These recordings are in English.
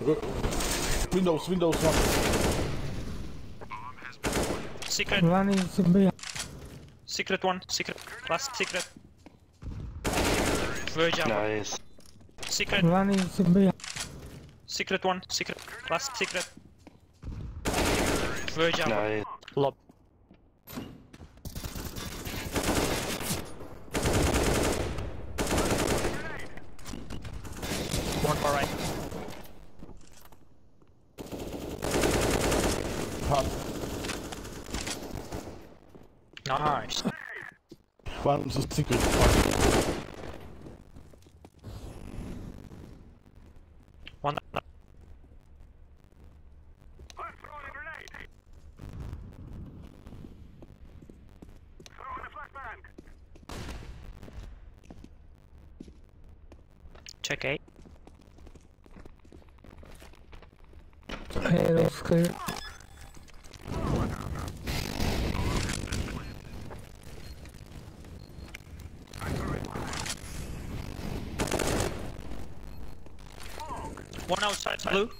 Windows, Windows one. Secret, One is behind. secret one, secret, last secret. Verge up, Nice. secret, One is behind. secret one, secret, last secret. Verge Nice. lob. One far right. Pop. Nice. One's a secret. One. One. Check A. Arrows clear. One outside blue.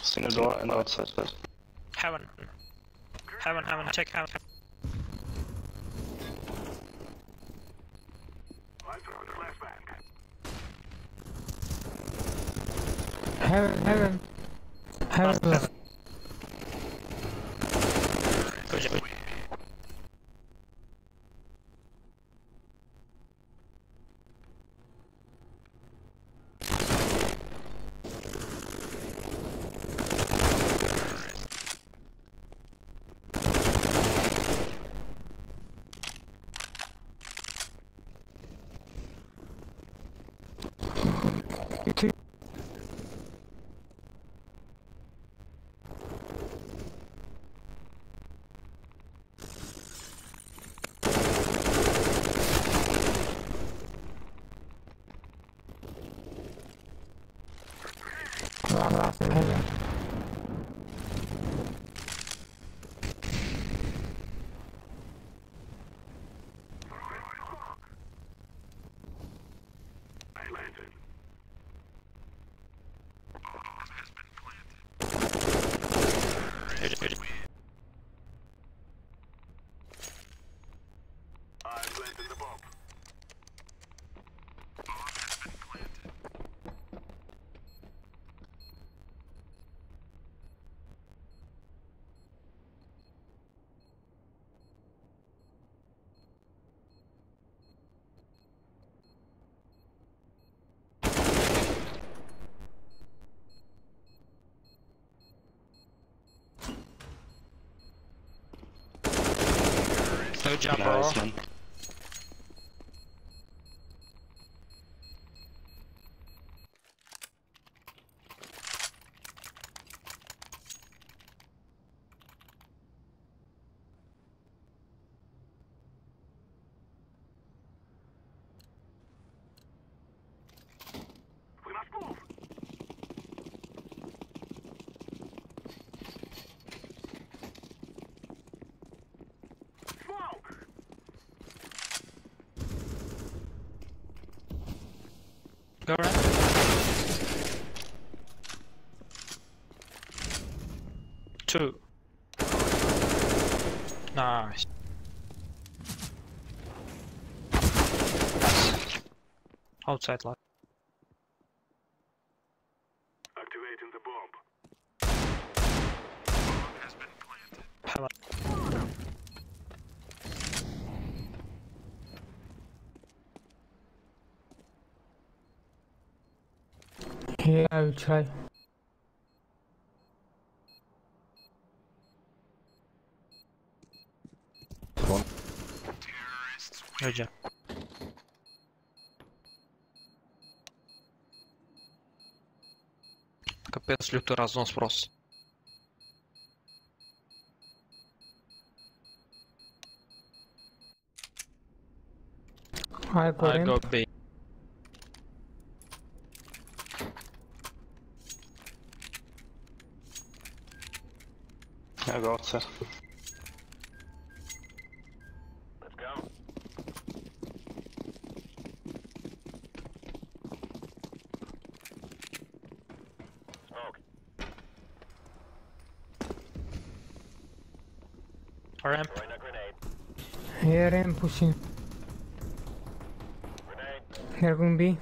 Single door and outside that. Heaven. Heaven, heaven, check heaven. Heaven, heaven. Heaven left. Good job. Two. Last heaven. Good, good. Good job, bro. Nice Go right. Two. Nice. Outside left. Activating the bomb. Heaven. Here, I will try. Good job. Капец, лютый разнос просто. I go I in. go B. I got åt sig. Ramp. Yeah, ramp pushing. Grenade. Here gonna.